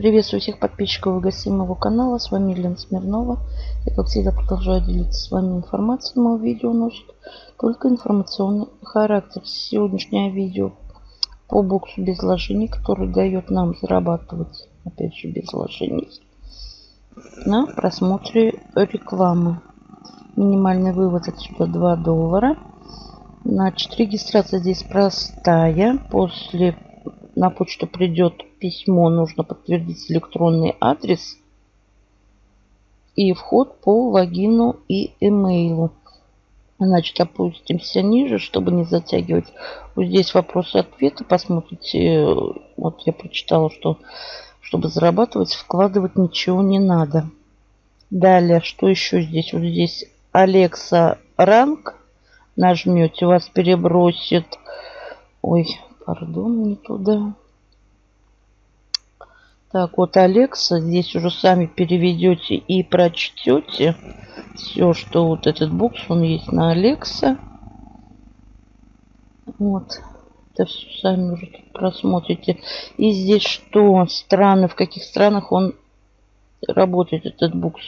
Приветствую всех подписчиков и гостей моего канала. С вами Елена Смирнова. Я, как всегда, продолжаю делиться с вами информацией. Мое видео носит только информационный характер. Сегодняшнее видео по боксу без вложений, который дает нам зарабатывать, опять же, без вложений, на просмотре рекламы. Минимальный вывод отсюда 2 доллара. Значит, регистрация здесь простая. После на почту придет письмо, нужно подтвердить электронный адрес и вход по логину и имейлу. Значит, опустимся ниже, чтобы не затягивать. Вот здесь вопросы-ответы. Посмотрите. Вот я прочитала, что чтобы зарабатывать, вкладывать ничего не надо. Далее, что еще здесь? Вот здесь Алекса ранг нажмете, вас перебросит... Ой, пардон, не туда. Так, вот Алекса, здесь уже сами переведете и прочтете все, что вот этот бокс, он есть на Алекса. Вот. Это все сами уже тут просмотрите. И здесь что? Страны, в каких странах он работает, этот бокс.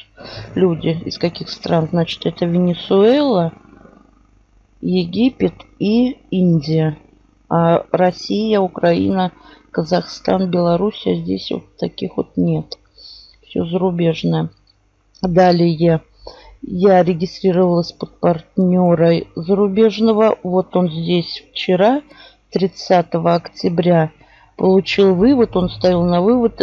Люди из каких стран. Значит, это Венесуэла, Египет и Индия. А Россия, Украина, Казахстан, Беларусь, а здесь вот таких вот нет. Все зарубежное. Далее я регистрировалась под партнера зарубежного. Вот он здесь вчера, 30 октября, получил вывод. Он ставил на вывод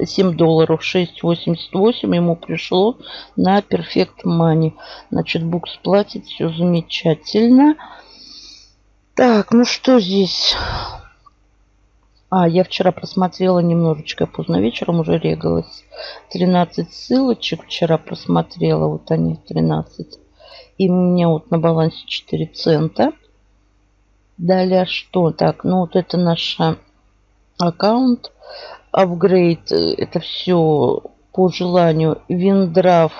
7 долларов 6,88. Ему пришло на Perfect Money. Значит, Букс платит. Все замечательно. Так, ну что здесь? А, я вчера просмотрела немножечко поздно вечером, уже регалась. 13 ссылочек вчера просмотрела, вот они, 13. И у меня вот на балансе 4 цента. Далее что? Так, ну вот это наш аккаунт. Апгрейд, это все по желанию. Виндраф,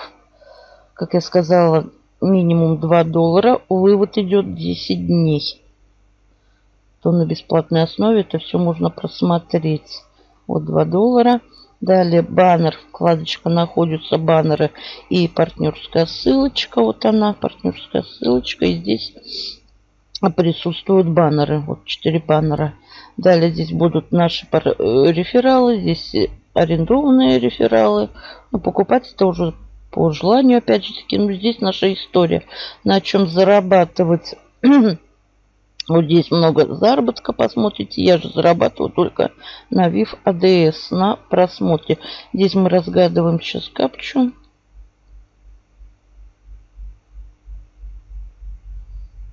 как я сказала, минимум 2 доллара. Вывод идет 10 дней то на бесплатной основе это все можно просмотреть. Вот 2 доллара. Далее баннер, вкладочка находятся баннеры и партнерская ссылочка. Вот она, партнерская ссылочка. И здесь присутствуют баннеры. Вот 4 баннера. Далее здесь будут наши э, рефералы. Здесь арендованные рефералы. Но покупать это уже по желанию, опять же таки. Ну, здесь наша история. На чем зарабатывать Вот здесь много заработка, посмотрите. Я же зарабатываю только на ВИФ АДС на просмотре. Здесь мы разгадываем сейчас капчу.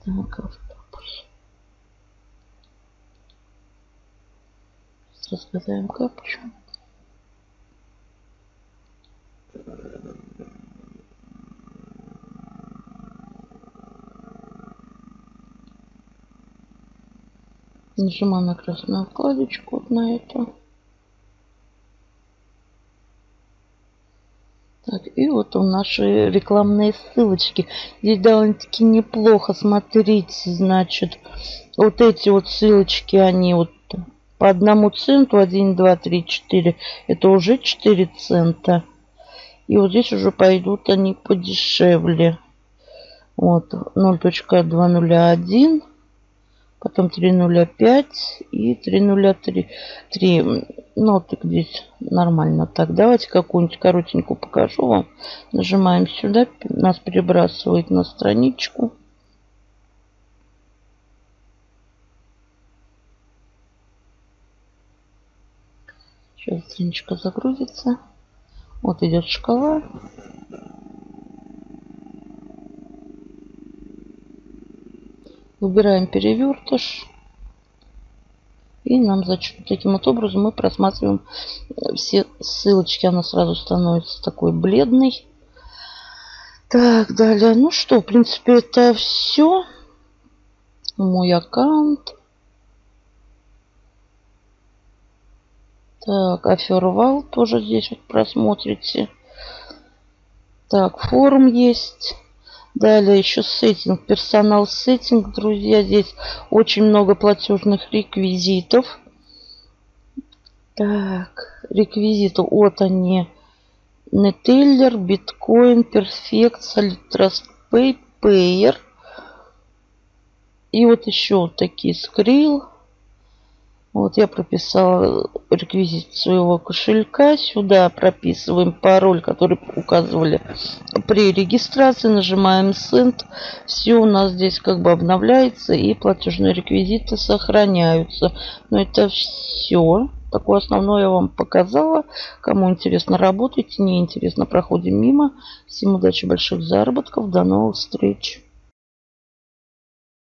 Так, автобус. Разгадаем капчу. Нажимаю на красную вкладочку вот на эту. Так, и вот у наши рекламные ссылочки. Здесь довольно-таки неплохо. Смотрите, значит, вот эти вот ссылочки, они вот по одному центу. 1, 2, 3, 4. Это уже 4 цента. И вот здесь уже пойдут они подешевле. Вот 0.201 потом 305 и 303. 3. Ну, так здесь нормально. Так, давайте какую-нибудь коротенькую покажу вам. Нажимаем сюда, нас перебрасывает на страничку. Сейчас страничка загрузится. Вот идет шкала. Выбираем перевертыш. И нам зачтут. Таким вот образом мы просматриваем все ссылочки. Она сразу становится такой бледной. Так, далее. Ну что, в принципе, это все. Мой аккаунт. Так, Афервал тоже здесь вот просмотрите. Так, форум есть. Далее еще сеттинг, персонал сеттинг, друзья. Здесь очень много платежных реквизитов. Так, реквизиты. Вот они. Нетейлер, биткоин, перфект, Trust Pay. И вот еще вот такие скрил. Вот я прописала реквизит своего кошелька. Сюда прописываем пароль, который указывали при регистрации. Нажимаем Send. Все у нас здесь как бы обновляется и платежные реквизиты сохраняются. Но это все. Такое основное я вам показала. Кому интересно, работайте. Не интересно, проходим мимо. Всем удачи, больших заработков. До новых встреч.